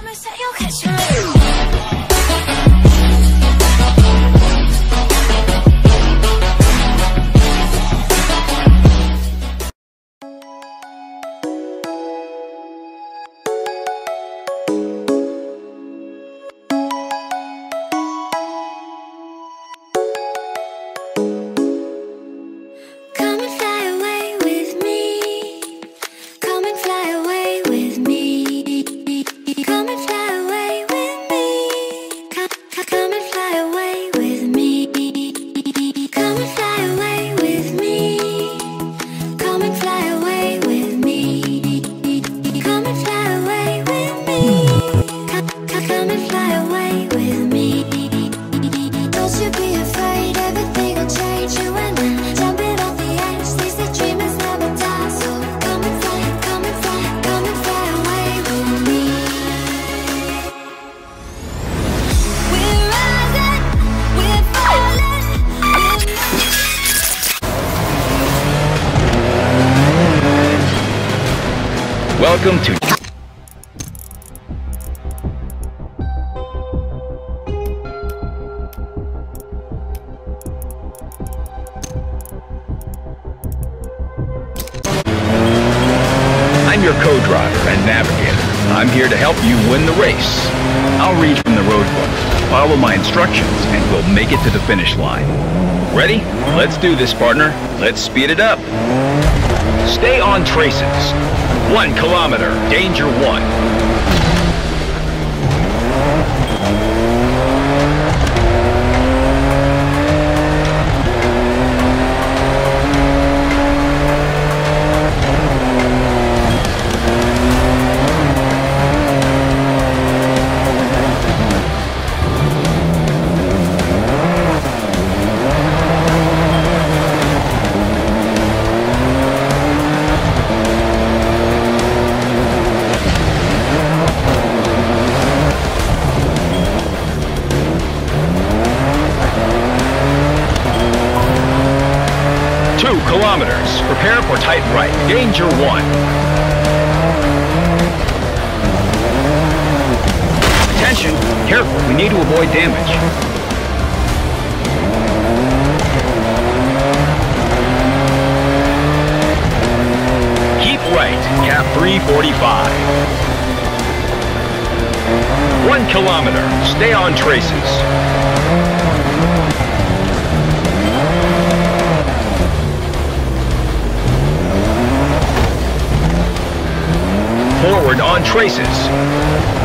Promise that you'll catch me. Welcome to I'm your co-driver and navigator. I'm here to help you win the race. I'll read from the road book, follow my instructions, and we'll make it to the finish line. Ready? Let's do this, partner. Let's speed it up. Stay on traces. One kilometer, danger one. Two kilometers. Prepare for tight right. Danger one. Attention! Careful, we need to avoid damage. Keep right, cap 345. One kilometer. Stay on traces. On traces.